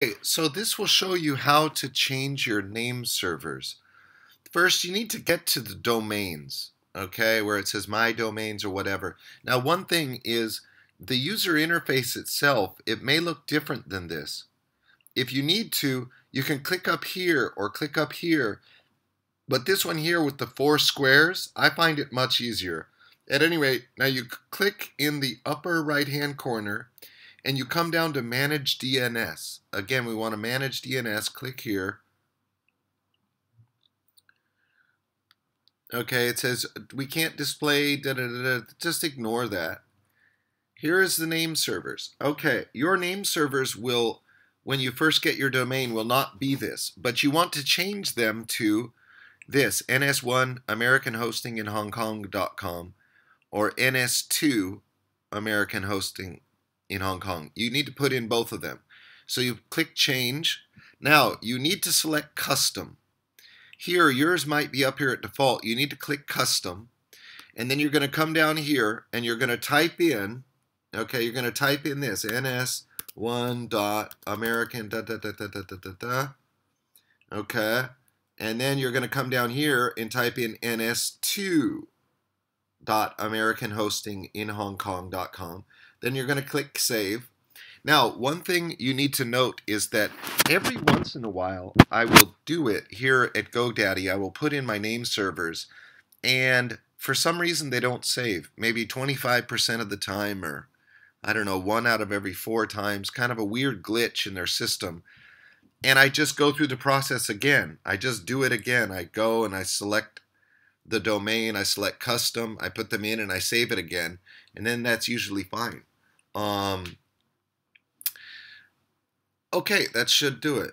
Okay, so this will show you how to change your name servers. First, you need to get to the domains, okay, where it says my domains or whatever. Now, one thing is the user interface itself, it may look different than this. If you need to, you can click up here or click up here, but this one here with the four squares, I find it much easier. At any rate, now you click in the upper right hand corner and you come down to manage DNS. Again, we want to manage DNS. Click here. Okay, it says we can't display, da, da, da, just ignore that. Here is the name servers. Okay, your name servers will, when you first get your domain, will not be this, but you want to change them to this, NS1 American Hosting in Hong Kong.com or NS2 American Hosting in Hong Kong. You need to put in both of them. So you click change. Now you need to select custom. Here yours might be up here at default. You need to click custom and then you're going to come down here and you're going to type in okay you're going to type in this ns1 dot american da da da da da da da da okay and then you're going to come down here and type in ns2 dot american hosting in hong kong.com then you're going to click Save. Now, one thing you need to note is that every once in a while, I will do it here at GoDaddy. I will put in my name servers, and for some reason they don't save. Maybe 25% of the time, or I don't know, one out of every four times. Kind of a weird glitch in their system. And I just go through the process again. I just do it again. I go and I select the domain, I select custom, I put them in, and I save it again. And then that's usually fine. Um, okay, that should do it.